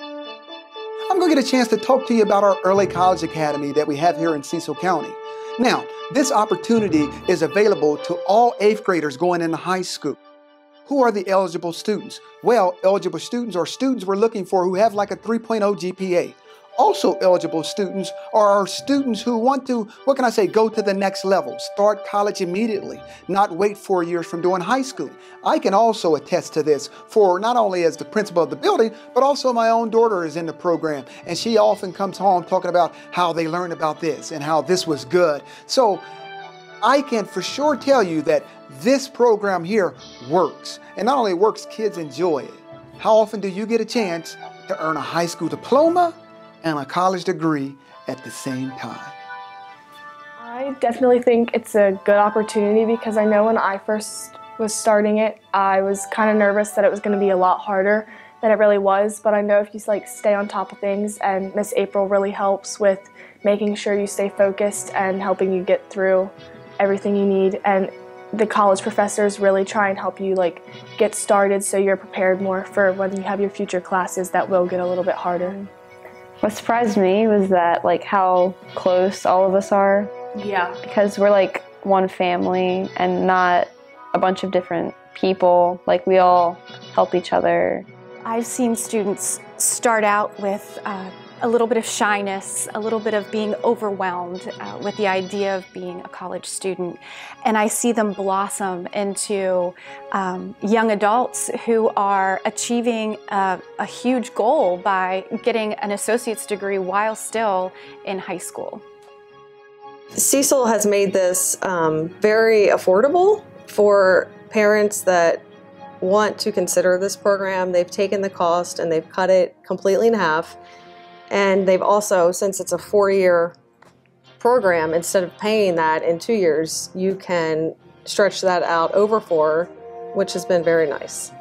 I'm going to get a chance to talk to you about our Early College Academy that we have here in Cecil County. Now, this opportunity is available to all eighth graders going into high school. Who are the eligible students? Well, eligible students are students we're looking for who have like a 3.0 GPA. Also eligible students are students who want to, what can I say, go to the next level, start college immediately, not wait four years from doing high school. I can also attest to this for not only as the principal of the building, but also my own daughter is in the program. And she often comes home talking about how they learned about this and how this was good. So I can for sure tell you that this program here works. And not only works, kids enjoy it. How often do you get a chance to earn a high school diploma and a college degree at the same time? I definitely think it's a good opportunity because I know when I first was starting it, I was kind of nervous that it was going to be a lot harder than it really was. But I know if you like stay on top of things, and Miss April really helps with making sure you stay focused and helping you get through everything you need. And the college professors really try and help you like get started so you're prepared more for when you have your future classes that will get a little bit harder. What surprised me was that like how close all of us are. Yeah. Because we're like one family and not a bunch of different people. Like we all help each other. I've seen students start out with uh, a little bit of shyness, a little bit of being overwhelmed uh, with the idea of being a college student. And I see them blossom into um, young adults who are achieving a, a huge goal by getting an associate's degree while still in high school. Cecil has made this um, very affordable for parents that want to consider this program. They've taken the cost and they've cut it completely in half. And they've also, since it's a four year program, instead of paying that in two years, you can stretch that out over four, which has been very nice.